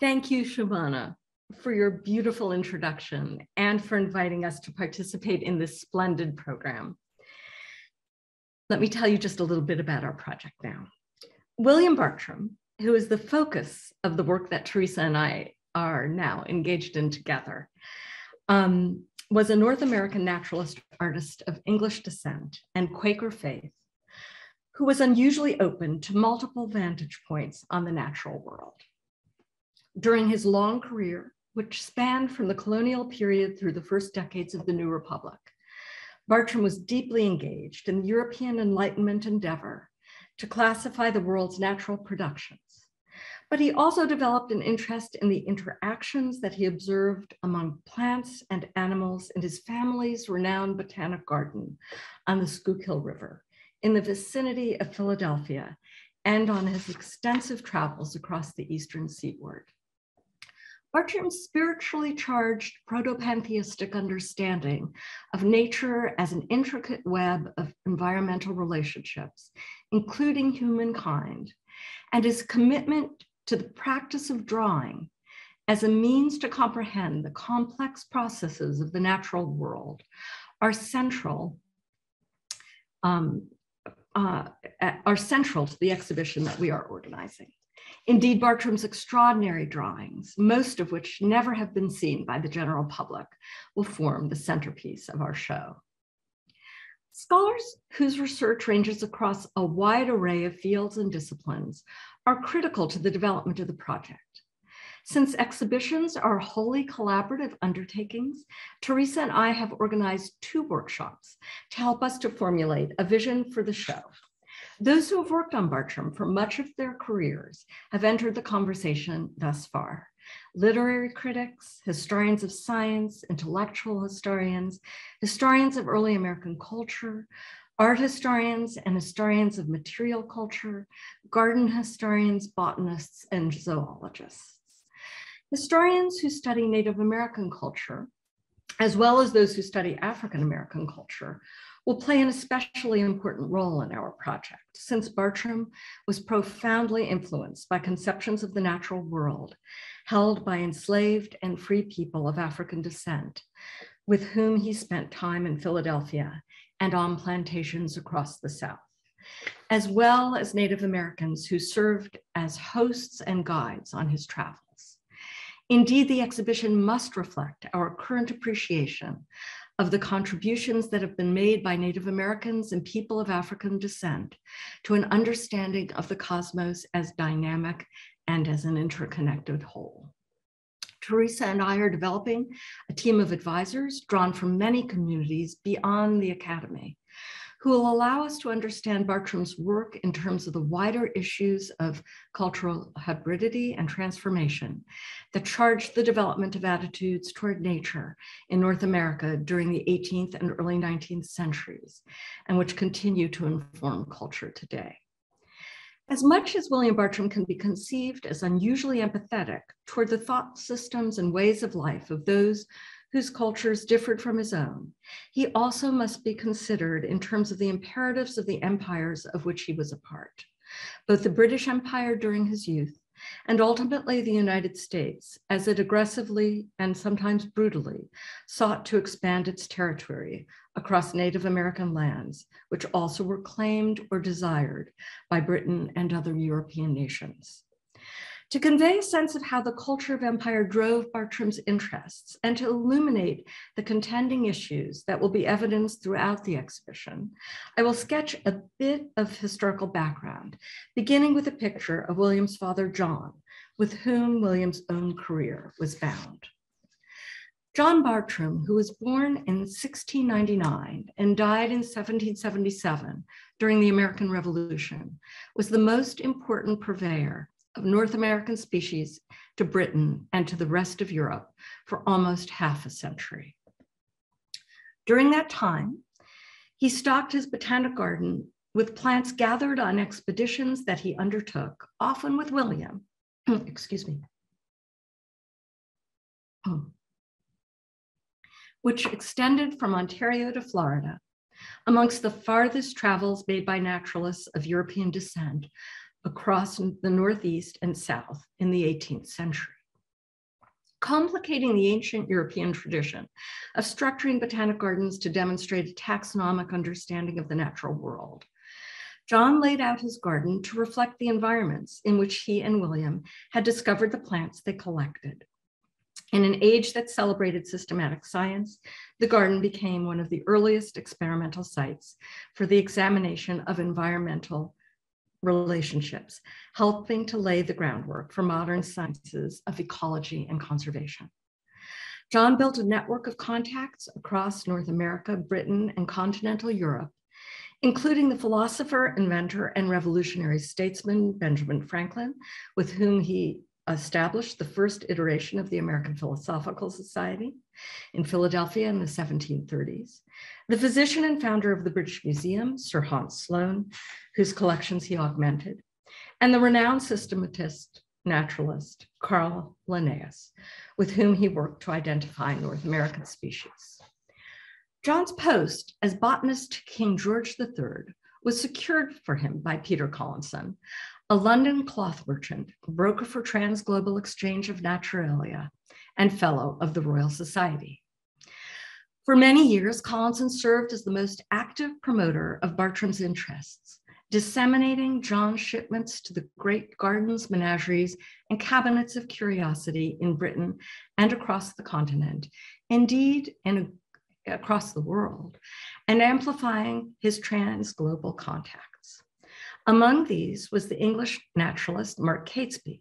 Thank you, Shobana, for your beautiful introduction and for inviting us to participate in this splendid program. Let me tell you just a little bit about our project now. William Bartram, who is the focus of the work that Therese and I are now engaged in together, um, was a North American naturalist artist of English descent and Quaker faith, who was unusually open to multiple vantage points on the natural world. During his long career, which spanned from the colonial period through the first decades of the New Republic, Bartram was deeply engaged in the European Enlightenment endeavor to classify the world's natural productions. But he also developed an interest in the interactions that he observed among plants and animals in his family's renowned botanic garden on the Schuylkill River in the vicinity of Philadelphia and on his extensive travels across the eastern seaboard. Bartram's spiritually charged proto-pantheistic understanding of nature as an intricate web of environmental relationships, including humankind, and his commitment to the practice of drawing as a means to comprehend the complex processes of the natural world are central um, uh, are central to the exhibition that we are organizing. Indeed, Bartram's extraordinary drawings, most of which never have been seen by the general public, will form the centerpiece of our show. Scholars whose research ranges across a wide array of fields and disciplines are critical to the development of the project. Since exhibitions are wholly collaborative undertakings, Therese and I have organized two workshops to help us to formulate a vision for the show. Those who have worked on Bartram for much of their careers have entered the conversation thus far. Literary critics, historians of science, intellectual historians, historians of early American culture, art historians and historians of material culture, garden historians, botanists, and zoologists. Historians who study Native American culture, as well as those who study African American culture, will play an especially important role in our project, since Bartram was profoundly influenced by conceptions of the natural world held by enslaved and free people of African descent, with whom he spent time in Philadelphia and on plantations across the South, as well as Native Americans who served as hosts and guides on his travels. Indeed, the exhibition must reflect our current appreciation of the contributions that have been made by Native Americans and people of African descent to an understanding of the cosmos as dynamic and as an interconnected whole. Therese and I are developing a team of advisors drawn from many communities beyond the Academy who will allow us to understand Bartram's work in terms of the wider issues of cultural hybridity and transformation that charged the development of attitudes toward nature in North America during the 18th and early 19th centuries, and which continue to inform culture today. As much as William Bartram can be conceived as unusually empathetic toward the thought systems and ways of life of those whose cultures differed from his own, he also must be considered in terms of the imperatives of the empires of which he was a part, both the British Empire during his youth and ultimately the United States, as it aggressively and sometimes brutally sought to expand its territory across Native American lands, which also were claimed or desired by Britain and other European nations to convey a sense of how the culture of empire drove Bartram's interests and to illuminate the contending issues that will be evidenced throughout the exhibition, I will sketch a bit of historical background, beginning with a picture of William's father, John, with whom William's own career was bound. John Bartram, who was born in 1699 and died in 1777 during the American Revolution, was the most important purveyor of North American species to Britain and to the rest of Europe for almost half a century. During that time, he stocked his botanic garden with plants gathered on expeditions that he undertook, often with William, excuse me, oh. which extended from Ontario to Florida, amongst the farthest travels made by naturalists of European descent across the Northeast and South in the 18th century. complicating the ancient European tradition of structuring botanic gardens to demonstrate a taxonomic understanding of the natural world. John laid out his garden to reflect the environments in which he and William had discovered the plants they collected. In an age that celebrated systematic science, the garden became one of the earliest experimental sites for the examination of environmental relationships, helping to lay the groundwork for modern sciences of ecology and conservation. John built a network of contacts across North America, Britain, and continental Europe, including the philosopher, inventor, and revolutionary statesman Benjamin Franklin, with whom he established the first iteration of the American Philosophical Society in Philadelphia in the 1730s, the physician and founder of the British Museum, Sir Hans Sloane, whose collections he augmented, and the renowned systematist naturalist Carl Linnaeus, with whom he worked to identify North American species. John's post as botanist to King George III was secured for him by Peter Collinson, a London cloth merchant, broker for Transglobal Exchange of Naturalia, and fellow of the Royal Society. For many years, Collinson served as the most active promoter of Bartram's interests, disseminating John's shipments to the great gardens, menageries, and cabinets of curiosity in Britain and across the continent, indeed, in, across the world, and amplifying his trans-global contacts. Among these was the English naturalist Mark Catesby,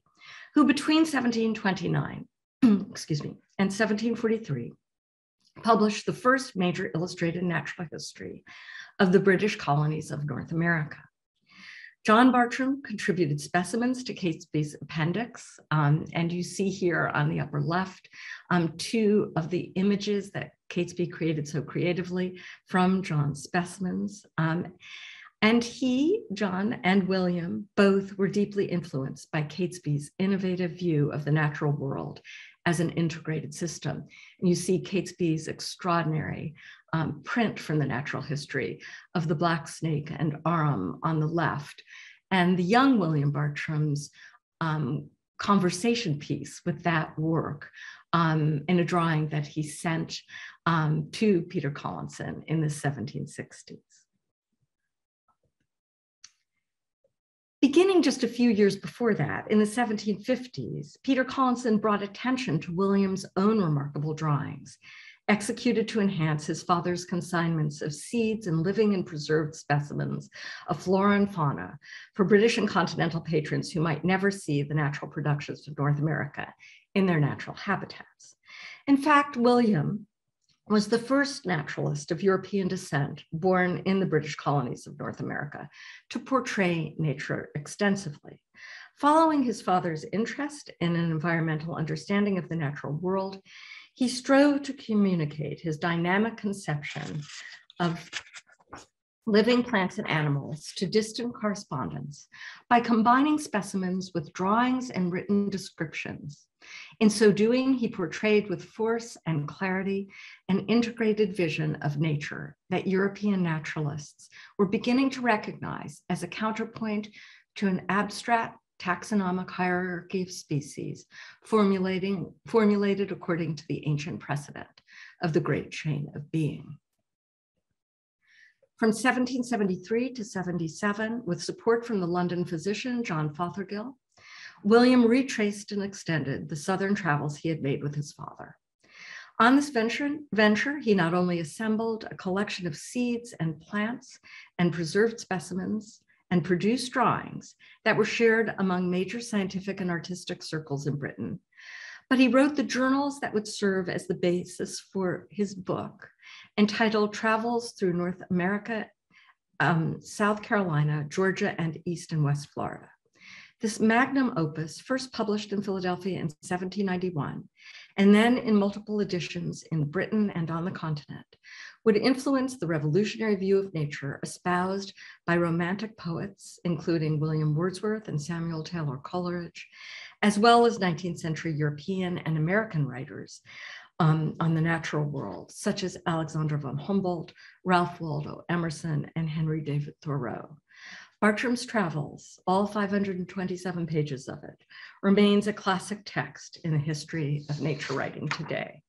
who between 1729, excuse me, and 1743 published the first major illustrated natural history of the British colonies of North America. John Bartram contributed specimens to Catesby's appendix, um, and you see here on the upper left um, two of the images that Catesby created so creatively from John's specimens. Um, and he, John, and William both were deeply influenced by Catesby's innovative view of the natural world as an integrated system. And you see Catesby's extraordinary um, print from the natural history of the black snake and arum on the left, and the young William Bartram's um, conversation piece with that work um, in a drawing that he sent um, to Peter Collinson in the 1760s. Beginning just a few years before that, in the 1750s, Peter Collinson brought attention to William's own remarkable drawings, executed to enhance his father's consignments of seeds and living and preserved specimens of flora and fauna for British and continental patrons who might never see the natural productions of North America in their natural habitats. In fact, William was the first naturalist of European descent born in the British colonies of North America to portray nature extensively. Following his father's interest in an environmental understanding of the natural world, he strove to communicate his dynamic conception of living plants and animals to distant correspondents by combining specimens with drawings and written descriptions in so doing, he portrayed with force and clarity an integrated vision of nature that European naturalists were beginning to recognize as a counterpoint to an abstract taxonomic hierarchy of species formulating, formulated according to the ancient precedent of the great chain of being. From 1773 to 77, with support from the London physician John Fothergill, William retraced and extended the southern travels he had made with his father. On this venture, venture, he not only assembled a collection of seeds and plants and preserved specimens and produced drawings that were shared among major scientific and artistic circles in Britain, but he wrote the journals that would serve as the basis for his book entitled Travels Through North America, um, South Carolina, Georgia, and East and West Florida. This magnum opus, first published in Philadelphia in 1791, and then in multiple editions in Britain and on the continent, would influence the revolutionary view of nature espoused by romantic poets, including William Wordsworth and Samuel Taylor Coleridge, as well as 19th century European and American writers um, on the natural world, such as Alexander von Humboldt, Ralph Waldo Emerson, and Henry David Thoreau. Bartram's Travels, all 527 pages of it, remains a classic text in the history of nature writing today.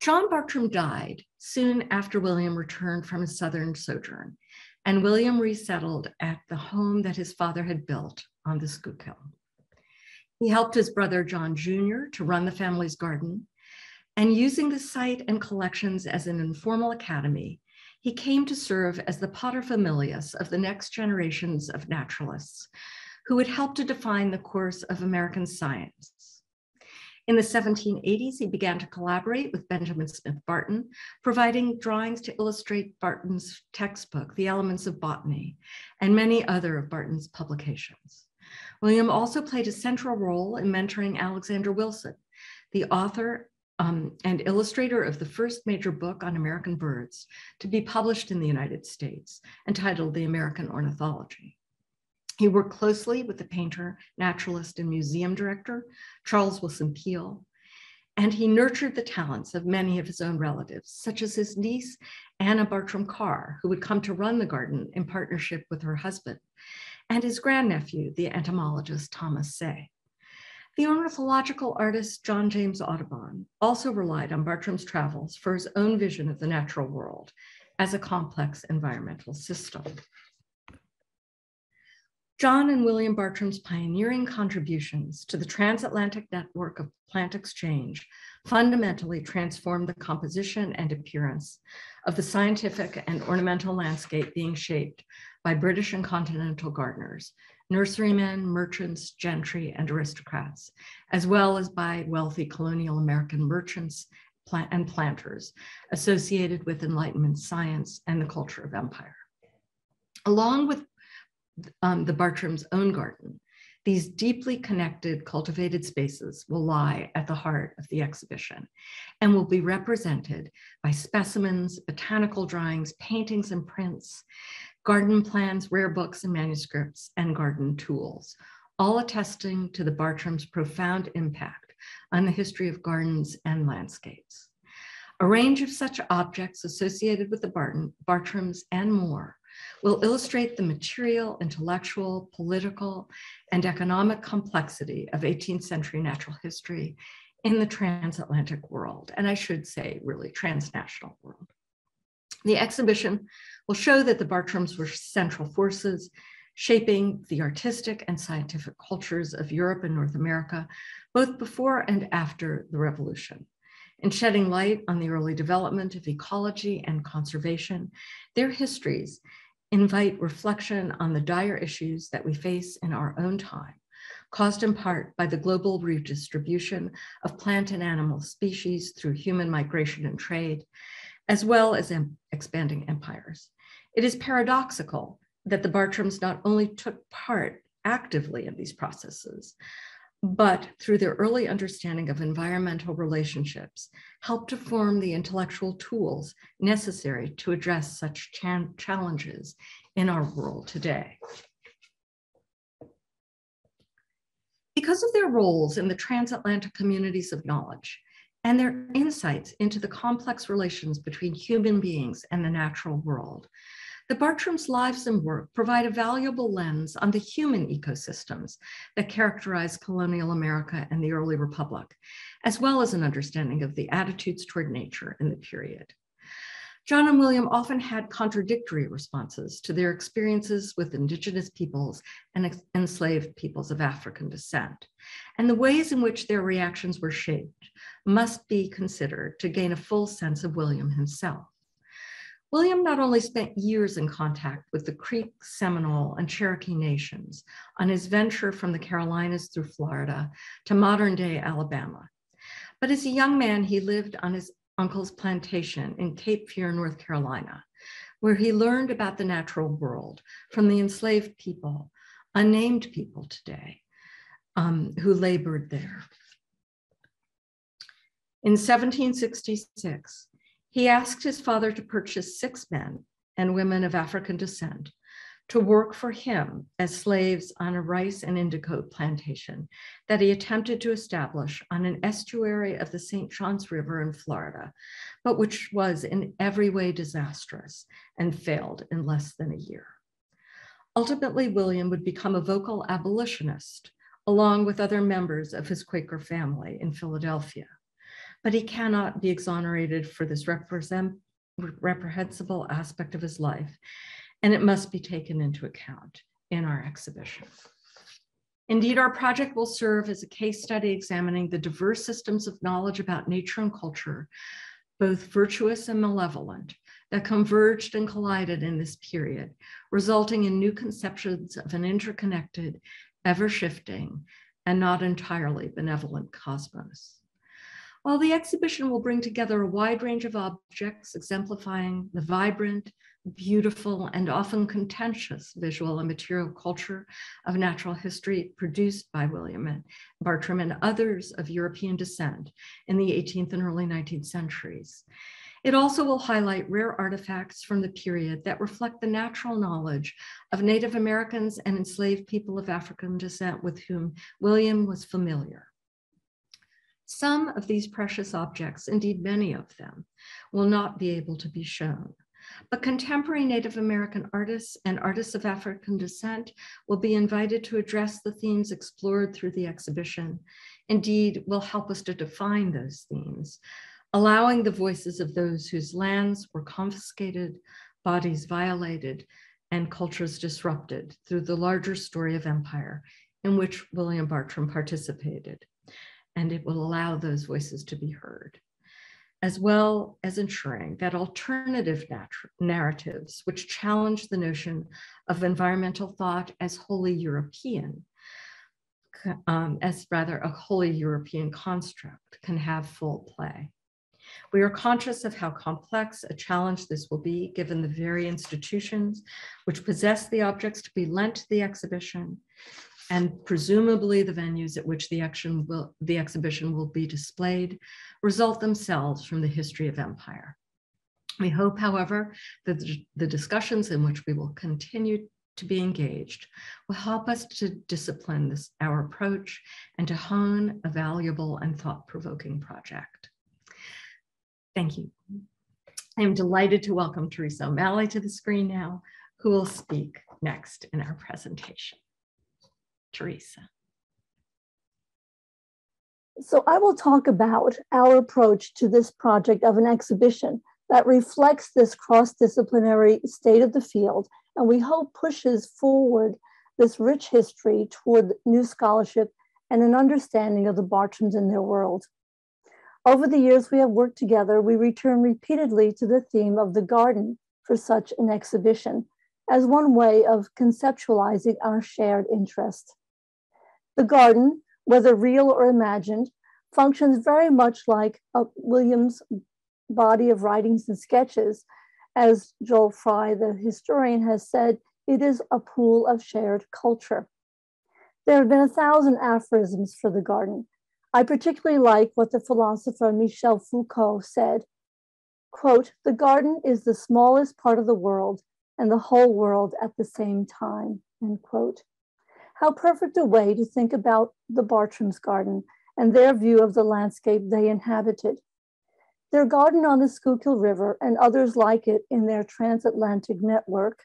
John Bartram died soon after William returned from his southern sojourn, and William resettled at the home that his father had built on the Schuylkill. He helped his brother John Jr. to run the family's garden, and using the site and collections as an informal academy, he came to serve as the paterfamilias of the next generations of naturalists who would help to define the course of American science in the 1780s, he began to collaborate with Benjamin Smith Barton, providing drawings to illustrate Barton's textbook, The Elements of Botany, and many other of Barton's publications. William also played a central role in mentoring Alexander Wilson, the author um, and illustrator of the first major book on American birds to be published in the United States, entitled The American Ornithology. He worked closely with the painter, naturalist, and museum director, Charles Willson Peale, and he nurtured the talents of many of his own relatives, such as his niece, Anna Bartram Carr, who would come to run the garden in partnership with her husband, and his grandnephew, the entomologist Thomas Say. The ornithological artist John James Audubon also relied on Bartram's travels for his own vision of the natural world as a complex environmental system. John and William Bartram's pioneering contributions to the transatlantic network of plant exchange fundamentally transformed the composition and appearance of the scientific and ornamental landscape being shaped by British and continental gardeners, nurserymen, merchants, gentry, and aristocrats, as well as by wealthy colonial American merchants and planters associated with Enlightenment science and the culture of empire. Along with um, the Bartram's own garden, these deeply connected cultivated spaces will lie at the heart of the exhibition and will be represented by specimens, botanical drawings, paintings and prints, garden plans, rare books and manuscripts, and garden tools, all attesting to the Bartram's profound impact on the history of gardens and landscapes. A range of such objects associated with the Barton, Bartrams and more will illustrate the material, intellectual, political, and economic complexity of 18th century natural history in the transatlantic world, and I should say really transnational world. The exhibition will show that the Bartrams were central forces shaping the artistic and scientific cultures of Europe and North America, both before and after the revolution. In shedding light on the early development of ecology and conservation, their histories invite reflection on the dire issues that we face in our own time, caused in part by the global redistribution of plant and animal species through human migration and trade, as well as expanding empires. It is paradoxical that the Bartrams not only took part actively in these processes, but through their early understanding of environmental relationships, helped to form the intellectual tools necessary to address such challenges in our world today. Because of their roles in the transatlantic communities of knowledge and their insights into the complex relations between human beings and the natural world, the Bartram's lives and work provide a valuable lens on the human ecosystems that characterize colonial America and the early republic, as well as an understanding of the attitudes toward nature in the period. John and William often had contradictory responses to their experiences with indigenous peoples and enslaved peoples of African descent. And the ways in which their reactions were shaped must be considered to gain a full sense of William himself. William not only spent years in contact with the Creek, Seminole, and Cherokee nations on his venture from the Carolinas through Florida to modern day Alabama, but as a young man, he lived on his uncle's plantation in Cape Fear, North Carolina, where he learned about the natural world from the enslaved people, unnamed people today, um, who labored there. In 1766, he asked his father to purchase six men and women of African descent to work for him as slaves on a rice and indigo plantation that he attempted to establish on an estuary of the St. Johns River in Florida, but which was in every way disastrous and failed in less than a year. Ultimately, William would become a vocal abolitionist, along with other members of his Quaker family in Philadelphia. But he cannot be exonerated for this reprehensible aspect of his life, and it must be taken into account in our exhibition. Indeed, our project will serve as a case study examining the diverse systems of knowledge about nature and culture, both virtuous and malevolent, that converged and collided in this period, resulting in new conceptions of an interconnected, ever shifting, and not entirely benevolent cosmos. While the exhibition will bring together a wide range of objects exemplifying the vibrant, beautiful, and often contentious visual and material culture of natural history produced by William and Bartram and others of European descent in the 18th and early 19th centuries. It also will highlight rare artifacts from the period that reflect the natural knowledge of Native Americans and enslaved people of African descent with whom William was familiar. Some of these precious objects, indeed many of them, will not be able to be shown. But contemporary Native American artists and artists of African descent will be invited to address the themes explored through the exhibition. Indeed, will help us to define those themes, allowing the voices of those whose lands were confiscated, bodies violated, and cultures disrupted through the larger story of empire in which William Bartram participated. And it will allow those voices to be heard as well as ensuring that alternative narratives, which challenge the notion of environmental thought as wholly European, um, as rather a wholly European construct, can have full play. We are conscious of how complex a challenge this will be given the very institutions which possess the objects to be lent to the exhibition and presumably the venues at which the, action will, the exhibition will be displayed result themselves from the history of empire. We hope, however, that the discussions in which we will continue to be engaged will help us to discipline this, our approach and to hone a valuable and thought-provoking project. Thank you. I am delighted to welcome Therese O'Malley to the screen now, who will speak next in our presentation. Therese. So I will talk about our approach to this project of an exhibition that reflects this cross-disciplinary state of the field, and we hope pushes forward this rich history toward new scholarship and an understanding of the Bartrams and their world. Over the years we have worked together, we return repeatedly to the theme of the garden for such an exhibition as one way of conceptualizing our shared interest. The garden, whether real or imagined, functions very much like William's body of writings and sketches. As Joel Fry, the historian, has said, it is a pool of shared culture. There have been a thousand aphorisms for the garden. I particularly like what the philosopher Michel Foucault said, quote, the garden is the smallest part of the world and the whole world at the same time, end quote. How perfect a way to think about the Bartram's garden and their view of the landscape they inhabited. Their garden on the Schuylkill River and others like it in their transatlantic network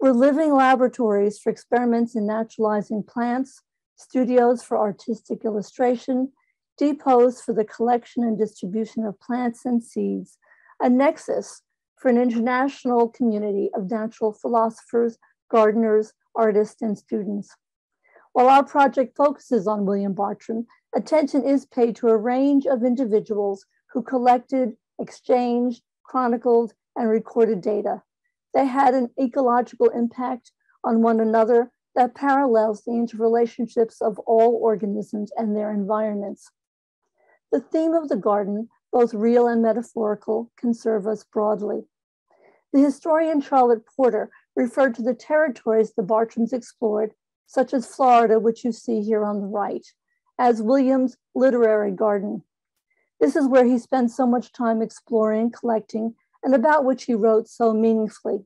were living laboratories for experiments in naturalizing plants, studios for artistic illustration, depots for the collection and distribution of plants and seeds, a nexus for an international community of natural philosophers, gardeners, artists, and students. While our project focuses on William Bartram, attention is paid to a range of individuals who collected, exchanged, chronicled, and recorded data. They had an ecological impact on one another that parallels the interrelationships of all organisms and their environments. The theme of the garden, both real and metaphorical, can serve us broadly. The historian Charlotte Porter referred to the territories the Bartrams explored such as Florida, which you see here on the right, as Williams' literary garden. This is where he spent so much time exploring, collecting, and about which he wrote so meaningfully.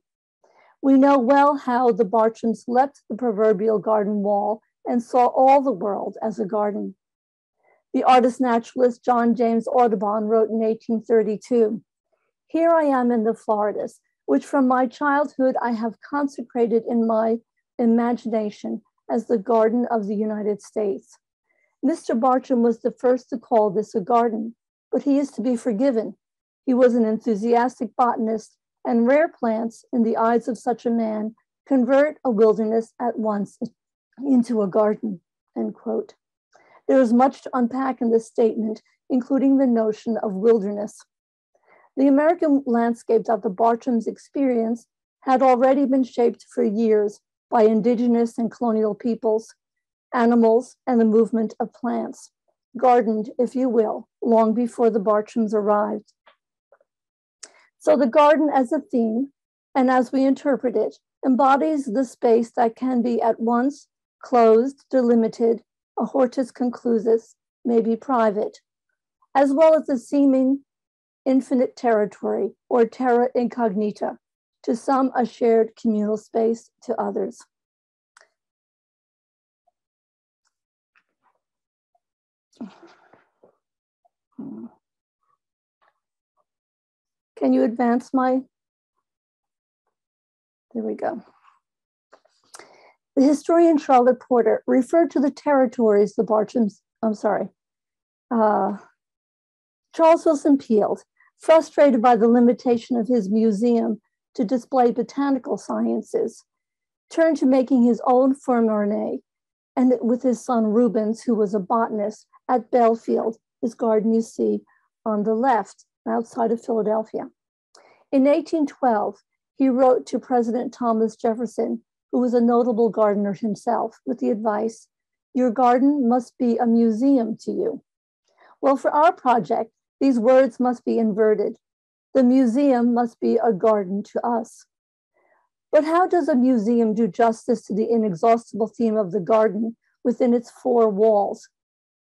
We know well how the Bartrams leapt the proverbial garden wall and saw all the world as a garden. The artist naturalist John James Audubon wrote in 1832 Here I am in the Floridas, which from my childhood I have consecrated in my imagination as the Garden of the United States. Mr. Bartram was the first to call this a garden, but he is to be forgiven. He was an enthusiastic botanist, and rare plants, in the eyes of such a man, convert a wilderness at once into a garden, end quote. There is much to unpack in this statement, including the notion of wilderness. The American landscape that the Bartrams experienced had already been shaped for years by indigenous and colonial peoples, animals, and the movement of plants, gardened, if you will, long before the Bartrams arrived. So the garden as a theme, and as we interpret it, embodies the space that can be at once closed, delimited, a hortus conclusus, may be private, as well as the seeming infinite territory or terra incognita, to some a shared communal space, to others. Can you advance my, there we go. The historian Charlotte Porter referred to the territories the Bartrams, I'm sorry, uh, Charles Willson Peale, frustrated by the limitation of his museum to display botanical sciences, turned to making his own ferme ornée, and with his son Rubens, who was a botanist at Belfield, his garden you see on the left, outside of Philadelphia. In 1812, he wrote to President Thomas Jefferson who was a notable gardener himself, with the advice Your garden must be a museum to you. Well, for our project, these words must be inverted. The museum must be a garden to us. But how does a museum do justice to the inexhaustible theme of the garden within its four walls?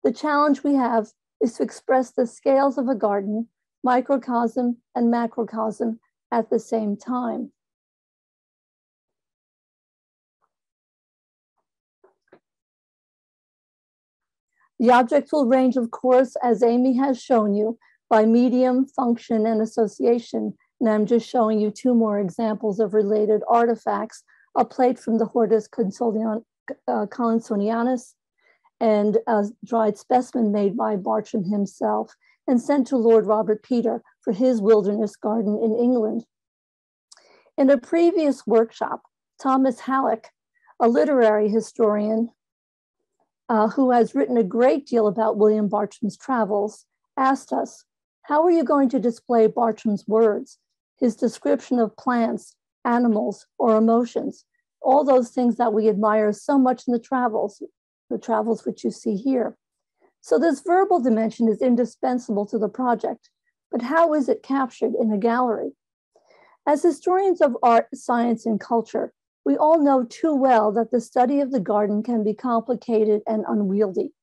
The challenge we have is to express the scales of a garden, microcosm and macrocosm, at the same time. The objects will range, of course, as Amy has shown you, by medium, function, and association. And I'm just showing you two more examples of related artifacts, a plate from the Hortus uh, Collinsonianus and a dried specimen made by Bartram himself and sent to Lord Robert Petre for his wilderness garden in England. In a previous workshop, Thomas Hallock, a literary historian uh, who has written a great deal about William Bartram's travels, asked us, How are you going to display Bartram's words, his description of plants, animals, or emotions, all those things that we admire so much in the travels, the travels which you see here? So, this verbal dimension is indispensable to the project, but how is it captured in a gallery? As historians of art, science, and culture, we all know too well that the study of the garden can be complicated and unwieldy.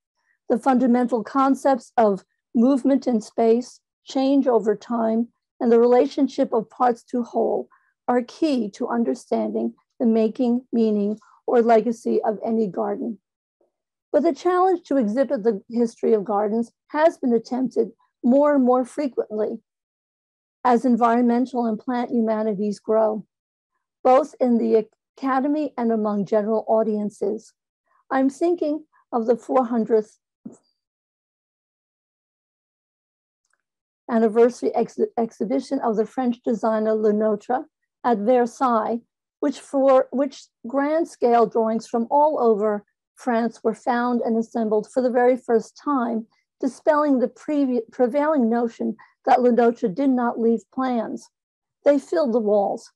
The fundamental concepts of movement in space, change over time, and the relationship of parts to whole are key to understanding the making, meaning, or legacy of any garden. But the challenge to exhibit the history of gardens has been attempted more and more frequently as environmental and plant humanities grow, both in the academy and among general audiences. I'm thinking of the 400th anniversary ex exhibition of the French designer Le Nôtre at Versailles, which for which grand scale drawings from all over France were found and assembled for the very first time, dispelling the prevailing notion that Le Nôtre did not leave plans. They filled the walls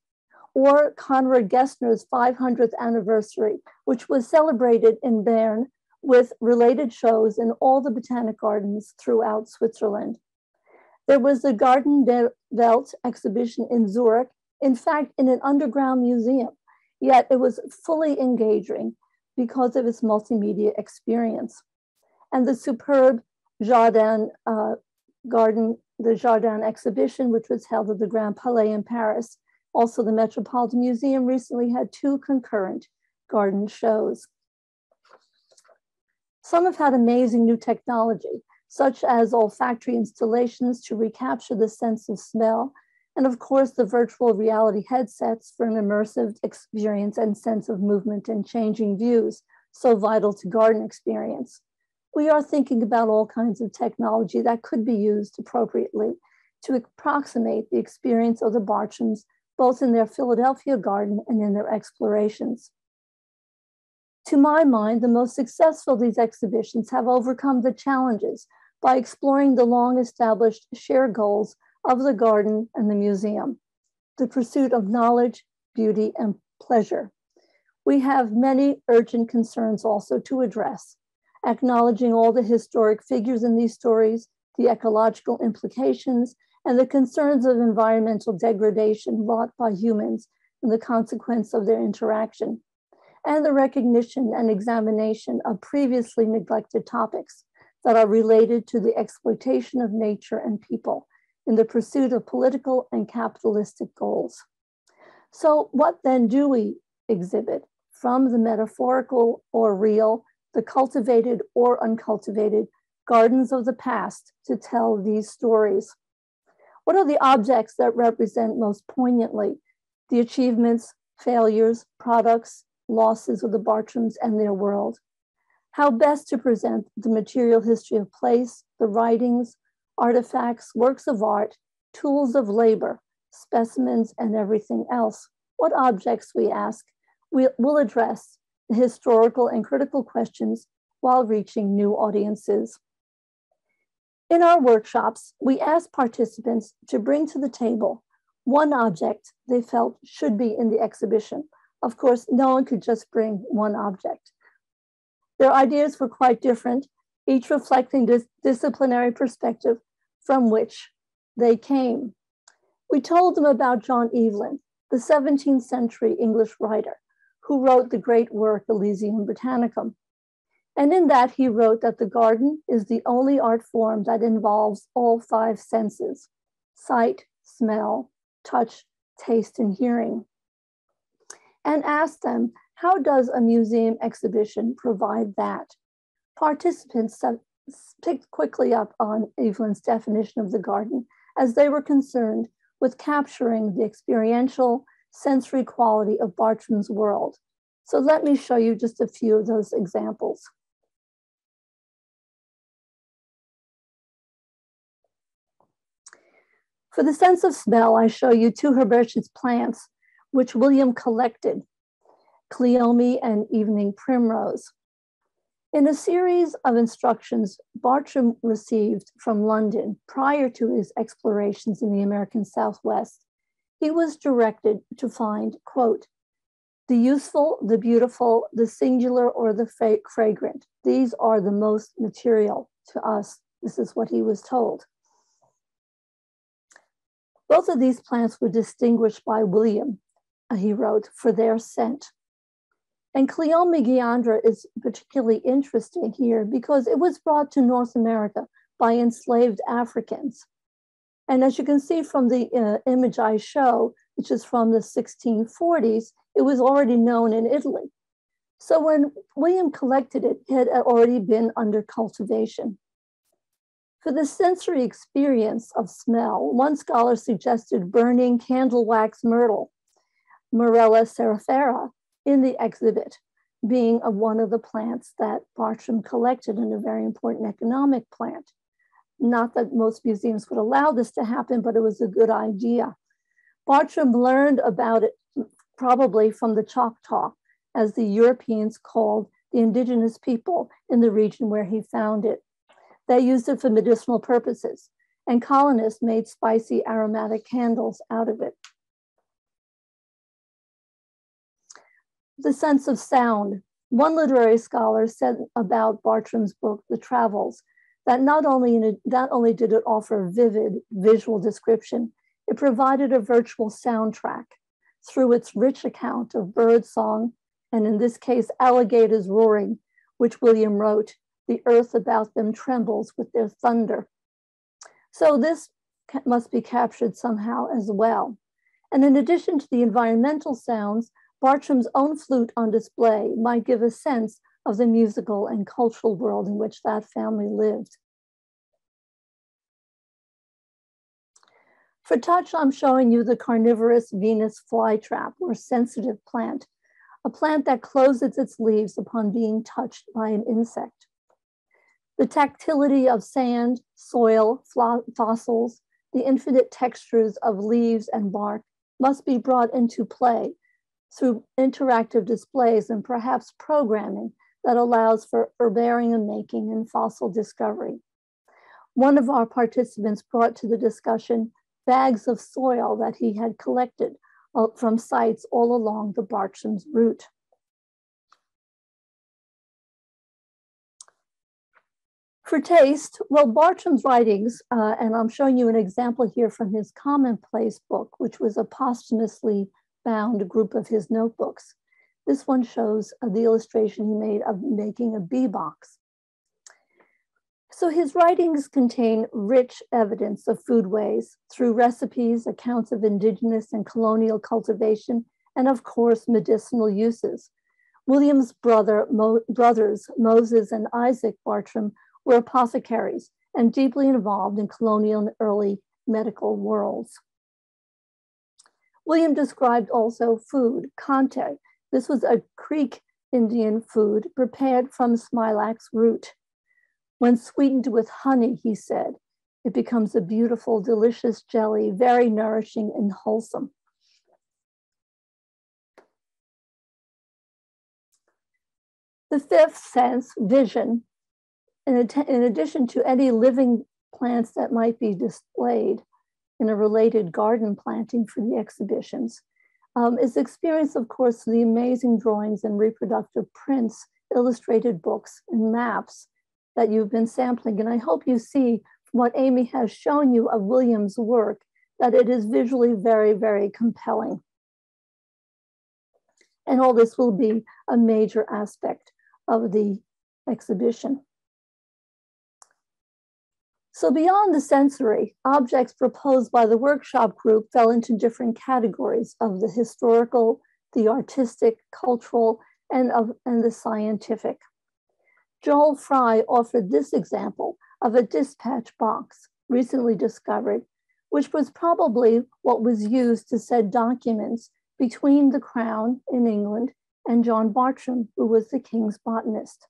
or Conrad Gessner's 500th anniversary, which was celebrated in Bern with related shows in all the botanic gardens throughout Switzerland. There was the Gärten der Welt exhibition in Zurich, in fact, in an underground museum, yet it was fully engaging because of its multimedia experience. And the superb Jardin uh, Garden, the Jardin exhibition, which was held at the Grand Palais in Paris, also, the Metropolitan Museum recently had two concurrent garden shows. Some have had amazing new technology, such as olfactory installations to recapture the sense of smell, and of course the virtual reality headsets for an immersive experience and sense of movement and changing views, so vital to garden experience. We are thinking about all kinds of technology that could be used appropriately to approximate the experience of the Bartrams, both in their Philadelphia garden and in their explorations. To my mind, the most successful of these exhibitions have overcome the challenges by exploring the long established shared goals of the garden and the museum, the pursuit of knowledge, beauty, and pleasure. We have many urgent concerns also to address, acknowledging all the historic figures in these stories, the ecological implications, and the concerns of environmental degradation wrought by humans and the consequence of their interaction, and the recognition and examination of previously neglected topics that are related to the exploitation of nature and people in the pursuit of political and capitalistic goals. So, what then do we exhibit from the metaphorical or real, the cultivated or uncultivated gardens of the past to tell these stories? What are the objects that represent most poignantly the achievements, failures, products, losses of the Bartrams and their world? How best to present the material history of place, the writings, artifacts, works of art, tools of labor, specimens, and everything else. What objects, we ask, we will address the historical and critical questions while reaching new audiences. In our workshops, we ask participants to bring to the table one object they felt should be in the exhibition. Of course, no one could just bring one object. Their ideas were quite different, each reflecting this disciplinary perspective from which they came. We told them about John Evelyn, the 17th century English writer who wrote the great work Elysium Britannicum. And in that, he wrote that the garden is the only art form that involves all five senses sight, smell, touch, taste, and hearing. And asked them, how does a museum exhibition provide that? Participants picked quickly up on Evelyn's definition of the garden as they were concerned with capturing the experiential sensory quality of Bartram's world. So let me show you just a few of those examples. For the sense of smell, I show you two herbaceous plants which William collected, Cleome and evening primrose. In a series of instructions Bartram received from London prior to his explorations in the American Southwest, he was directed to find, quote, the useful, the beautiful, the singular, or the fragrant. These are the most material to us. This is what he was told. Both of these plants were distinguished by William, he wrote, for their scent. And Cleome gynandra is particularly interesting here because it was brought to North America by enslaved Africans. And as you can see from the uh, image I show, which is from the 1640s, it was already known in Italy. So when William collected it, it had already been under cultivation. For the sensory experience of smell, one scholar suggested burning candle wax myrtle, Morella cerifera, in the exhibit, being a, one of the plants that Bartram collected and a very important economic plant. Not that most museums would allow this to happen, but it was a good idea. Bartram learned about it probably from the Choctaw, as the Europeans called the indigenous people in the region where he found it. They used it for medicinal purposes, and colonists made spicy aromatic candles out of it. the sense of sound. One literary scholar said about Bartram's book, The Travels, that not only, not only did it offer vivid visual description, it provided a virtual soundtrack through its rich account of bird song, and in this case, alligators roaring, which William wrote, the earth about them trembles with their thunder. So this must be captured somehow as well. And in addition to the environmental sounds, Bartram's own flute on display might give a sense of the musical and cultural world in which that family lived. For touch, I'm showing you the carnivorous Venus flytrap or sensitive plant, a plant that closes its leaves upon being touched by an insect. The tactility of sand, soil, fossils, the infinite textures of leaves and bark must be brought into play through interactive displays and perhaps programming that allows for herbarium making and fossil discovery. One of our participants brought to the discussion bags of soil that he had collected uh, from sites all along the Bartram's route. For taste, well, Bartram's writings, uh, and I'm showing you an example here from his commonplace book, which was a posthumously bound group of his notebooks. This one shows uh, the illustration he made of making a bee box. So his writings contain rich evidence of foodways through recipes, accounts of indigenous and colonial cultivation, and of course, medicinal uses. William's brother, Mo, brothers, Moses and Isaac Bartram, were apothecaries and deeply involved in colonial and early medical worlds. William described also food, conte. This was a Creek Indian food prepared from smilax root. When sweetened with honey, he said, it becomes a beautiful, delicious jelly, very nourishing and wholesome. The fifth sense, vision, in, in, addition to any living plants that might be displayed in a related garden planting for the exhibitions, um, is experience, of course, the amazing drawings and reproductive prints, illustrated books, and maps that you've been sampling. And I hope you see from what Amy has shown you of William's work that it is visually very, very compelling. And all this will be a major aspect of the exhibition. So beyond the sensory, objects proposed by the workshop group fell into different categories of the historical, the artistic, cultural, and, of, and the scientific. Joel Fry offered this example of a dispatch box recently discovered, which was probably what was used to send documents between the crown in England and John Bartram, who was the king's botanist.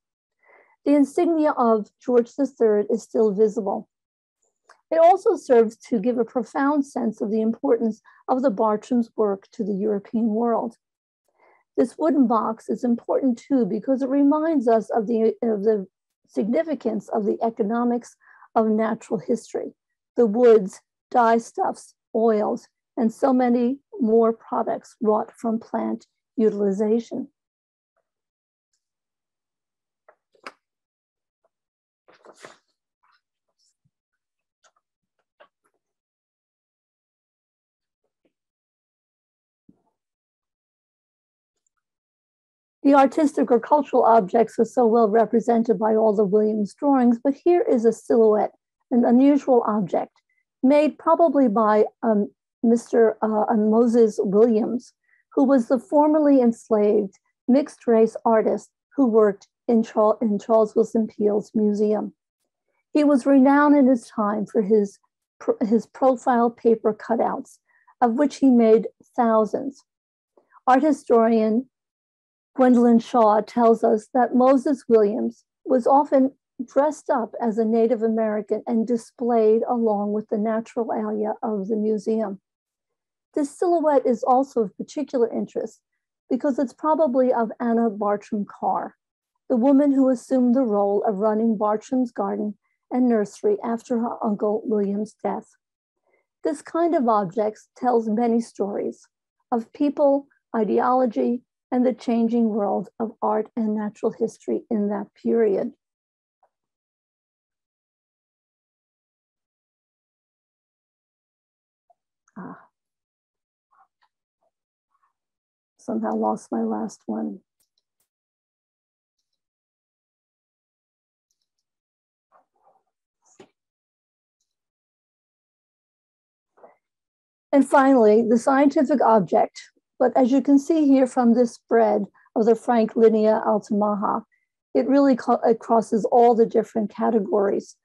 The insignia of George III is still visible. It also serves to give a profound sense of the importance of the Bartram's work to the European world. This wooden box is important too because it reminds us of the, of the significance of the economics of natural history, the woods, dyestuffs, oils, and so many more products wrought from plant utilization. The artistic or cultural objects are so well represented by all the Williams drawings, but here is a silhouette, an unusual object made probably by um, Mr. Uh, Moses Williams, who was the formerly enslaved mixed race artist who worked in, Charles, in Charles Willson Peale's museum. He was renowned in his time for his, his profile paper cutouts, of which he made thousands. Art historian Gwendolyn Shaw tells us that Moses Williams was often dressed up as a Native American and displayed along with the naturalia of the museum. This silhouette is also of particular interest because it's probably of Anna Bartram Carr, the woman who assumed the role of running Bartram's garden and nursery after her uncle William's death. This kind of objects tells many stories of people, ideology, and the changing world of art and natural history in that period. Ah. Somehow lost my last one. And finally, the scientific object but as you can see here from this spread of the Franklinia altamaha, it really it crosses all the different categories.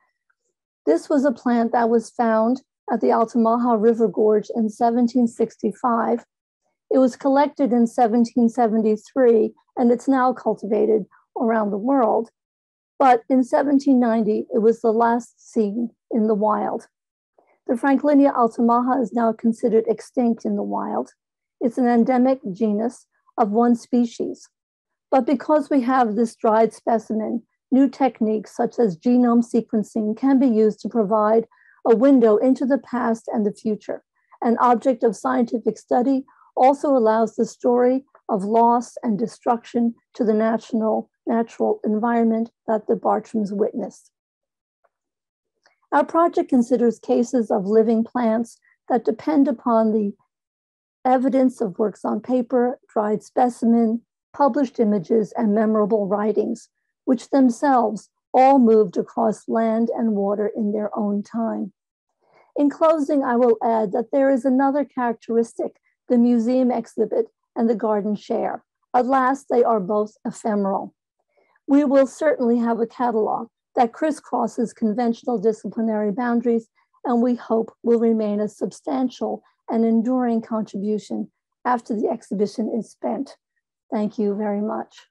This was a plant that was found at the Altamaha River Gorge in 1765. It was collected in 1773 and it's now cultivated around the world. But in 1790, it was the last seen in the wild. The Franklinia altamaha is now considered extinct in the wild. It's an endemic genus of one species. But because we have this dried specimen, new techniques such as genome sequencing can be used to provide a window into the past and the future. An object of scientific study also allows the story of loss and destruction to the national, natural environment that the Bartrams witnessed. Our project considers cases of living plants that depend upon the evidence of works on paper, dried specimen, published images, and memorable writings, which themselves all moved across land and water in their own time. In closing, I will add that there is another characteristic the museum exhibit and the garden share. Alas, they are both ephemeral. We will certainly have a catalog that crisscrosses conventional disciplinary boundaries and we hope will remain a substantial and enduring contribution after the exhibition is spent. Thank you very much.